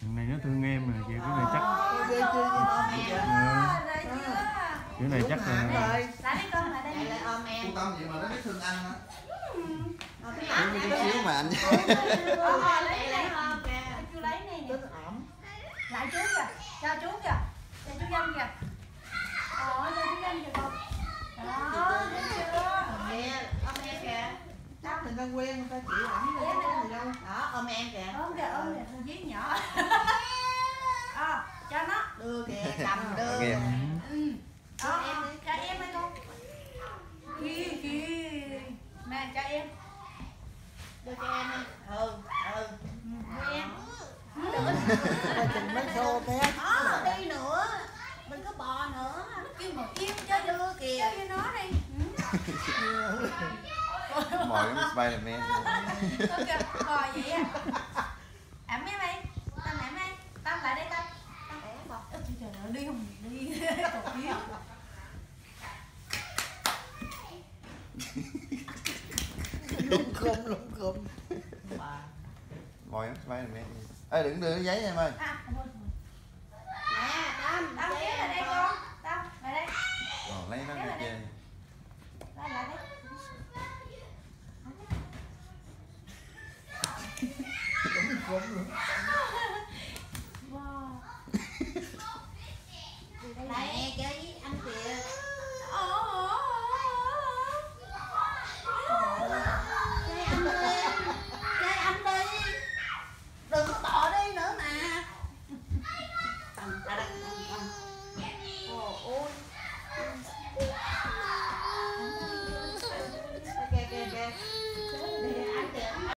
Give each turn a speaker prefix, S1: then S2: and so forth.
S1: Thằng này nó thương em mà kìa cái này chắc Ừ. cái này chắc là
S2: rồi
S3: lại đi con lại đây
S4: lại ôm em
S5: vậy mà nó biết thương anh
S4: Ờ, cái
S5: chút xíu mà anh
S3: Ờ, ờ, lấy
S4: lấy
S3: lấy
S4: lấy không kìa
S3: chú lấy này nè
S2: tính ẩm
S3: lại chú kìa cho chú kìa cho chú danh kìa ờ cho chú danh kìa con đó thấy chưa
S4: kìa ôm em kìa
S2: chắc người ta quen người ta chịu ẩm người ta có gì đâu
S4: đó ôm em kìa.
S3: Ôm kìa ôm kìa dí nhỏ. Ờ cho nó.
S4: Đưa kìa cầm đưa.
S5: Kìa.
S3: ừ. Đó em cho em đây con. Kì kì. Nè cho em.
S4: Đưa cho em đi. Ừ ừ.
S3: Đưa em.
S2: Chừng mấy xô té
S4: đó đi nữa. Đừng có bò nữa.
S3: Kêu mà im
S4: cho đưa kìa.
S3: cho cho nó đi. Ừ.
S5: Mồi Spiderman.
S3: Con kìa, bò vậy à Ẩm em đi. Tâm ẩm đi. Tâm lại đây Tâm. Tâm ẩm bò Ơ, Trời ơi, đi không? Đi Cột yếu
S2: lúng khum lúng khum
S5: Mồi nó Spiderman. Ê đừng đưa giấy em ơi.
S3: À,
S2: 我是